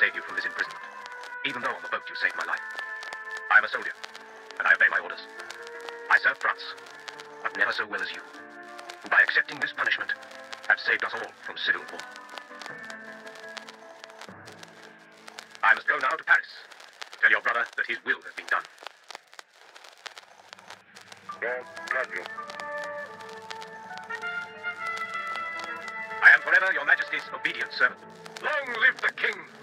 save you from this imprisonment, even though on the boat you saved my life. I am a soldier, and I obey my orders. I serve France, but never so well as you, who by accepting this punishment have saved us all from civil war. I must go now to Paris tell your brother that his will has been done. God bless you. I am forever your majesty's obedient servant. Long live the king!